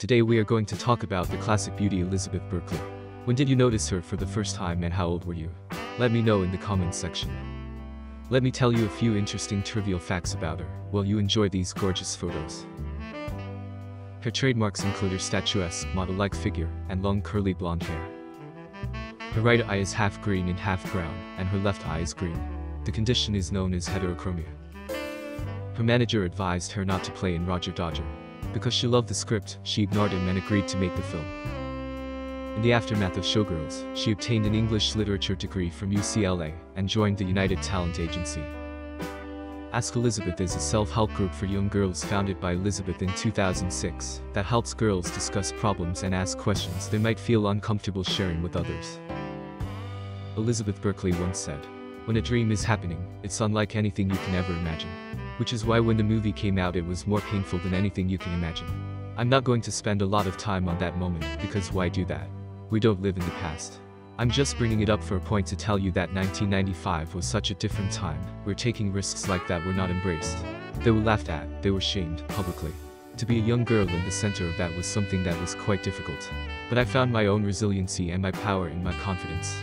Today we are going to talk about the classic beauty Elizabeth Berkley. When did you notice her for the first time and how old were you? Let me know in the comments section. Let me tell you a few interesting trivial facts about her, while you enjoy these gorgeous photos. Her trademarks include her statuesque, model-like figure, and long curly blonde hair. Her right eye is half green and half brown, and her left eye is green. The condition is known as heterochromia. Her manager advised her not to play in Roger Dodger. Because she loved the script, she ignored him and agreed to make the film. In the aftermath of Showgirls, she obtained an English literature degree from UCLA and joined the United Talent Agency. Ask Elizabeth is a self-help group for young girls founded by Elizabeth in 2006 that helps girls discuss problems and ask questions they might feel uncomfortable sharing with others. Elizabeth Berkley once said, When a dream is happening, it's unlike anything you can ever imagine. Which is why when the movie came out it was more painful than anything you can imagine. I'm not going to spend a lot of time on that moment, because why do that? We don't live in the past. I'm just bringing it up for a point to tell you that 1995 was such a different time, where taking risks like that were not embraced. They were laughed at, they were shamed, publicly. To be a young girl in the center of that was something that was quite difficult. But I found my own resiliency and my power in my confidence.